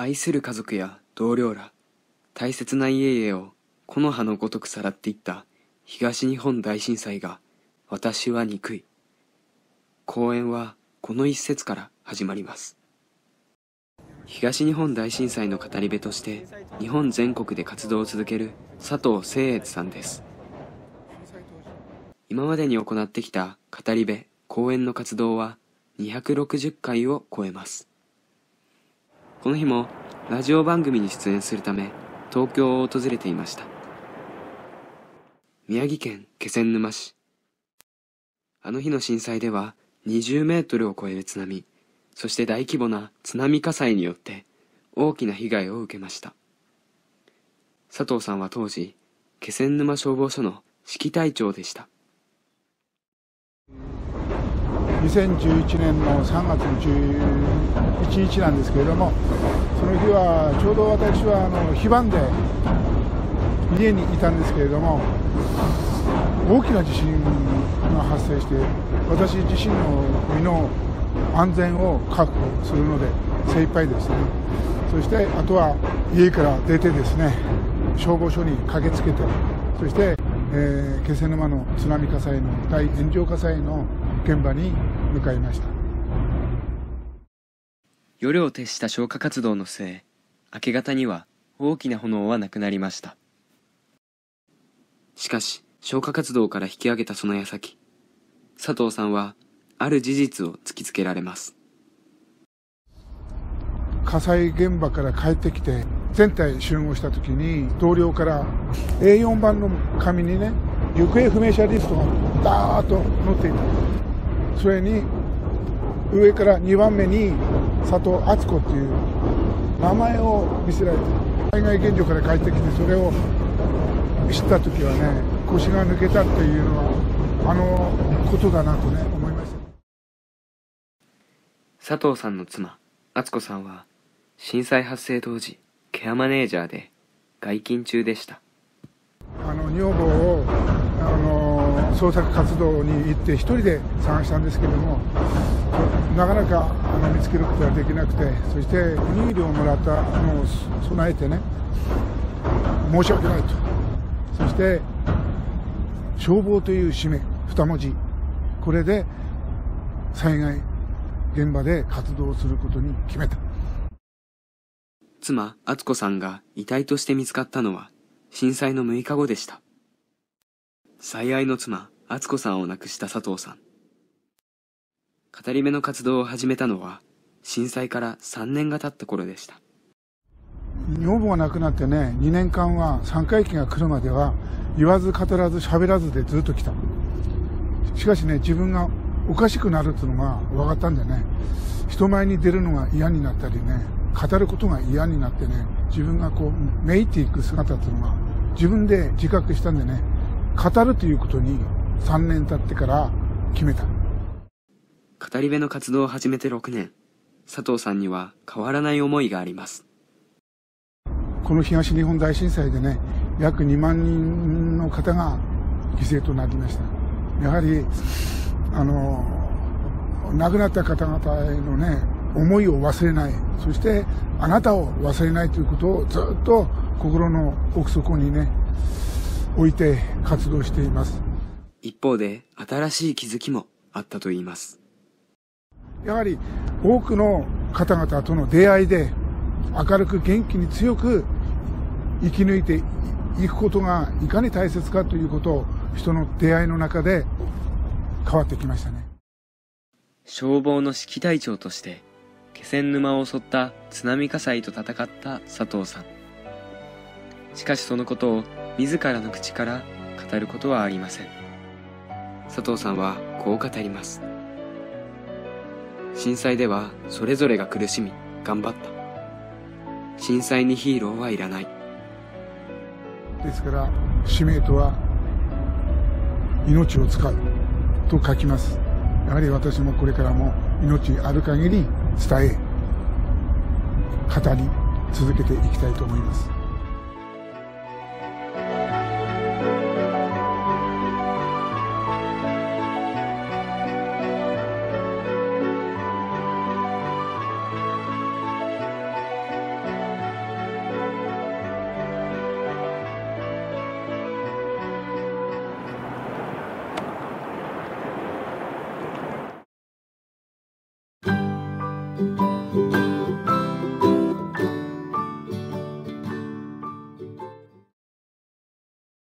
愛する家族や同僚ら、大切な家々を木の葉のごとくさらっていった東日本大震災が私は憎い。講演はこの一節から始まります。東日本大震災の語り部として日本全国で活動を続ける佐藤誠悦さんです。今までに行ってきた語り部、講演の活動は260回を超えます。この日もラジオ番組に出演するため東京を訪れていました。宮城県気仙沼市。あの日の震災では20メートルを超える津波、そして大規模な津波火災によって大きな被害を受けました。佐藤さんは当時、気仙沼消防署の指揮隊長でした。2011年の3月11日なんですけれどもその日はちょうど私はあの非番で家にいたんですけれども大きな地震が発生して私自身の身の安全を確保するので精一杯ですね。そしてあとは家から出てですね消防署に駆けつけてそして、えー、気仙沼の津波火災の大炎上火災の現場に向かいました。夜を徹した消火活動の末明け方には大きな炎はなくなりました。しかし消火活動から引き上げたその矢先佐藤さんはある事実を突きつけられます。火災現場から帰ってきて全体集合した時に同僚から A4 番の紙にね行方不明者リストがダーッと載っていたそれに上から2番目に佐藤敦子っていう名前を見せられて海外現状から帰ってきてそれを知った時はね腰が抜けたっていうのはあのことだなとね思いました。佐藤さんの妻敦子さんは震災発生当時ケアマネージャーで外勤中でした。あの女房を捜索活動に行って一人で探したんですけどもなかなかあの見つけることができなくてそしておにぎりをもらったのを備えてね申し訳ないと。そして消防という使命二文字。これで災害現場で活動することに決めた。妻敦子さんが遺体として見つかったのは震災の6日後でした。最愛の妻、敦子さんを亡くした佐藤さん。語り部の活動を始めたのは、震災から3年が経った頃でした。女房が亡くなってね、2年間は3回忌が来るまでは、言わず語らず喋らずでずっと来た。しかしね、自分がおかしくなるっていうのが分かったんでね、人前に出るのが嫌になったりね、語ることが嫌になってね、自分がこう、めいていく姿っていうのが、自分で自覚したんでね、語るということに3年経ってから決めた。語り部の活動を始めて6年、佐藤さんには変わらない思いがあります。この東日本大震災でね、約2万人の方が犠牲となりました。やはり、あの、亡くなった方々へのね、思いを忘れない、そしてあなたを忘れないということをずっと心の奥底にね、置いて活動しています。一方で新しい気づきもあったといいます。やはり多くの方々との出会いで明るく元気に強く生き抜いていくことがいかに大切かということを人の出会いの中で変わってきましたね。消防の指揮隊長として気仙沼を襲った津波火災と戦った佐藤さんしかしそのことを自らの口から語ることはありません。佐藤さんはこう語ります。震災ではそれぞれが苦しみ頑張った。震災にヒーローはいらない。ですから使命とは命を使うと書きます。やはり私もこれからも命ある限り伝え語り続けていきたいと思います。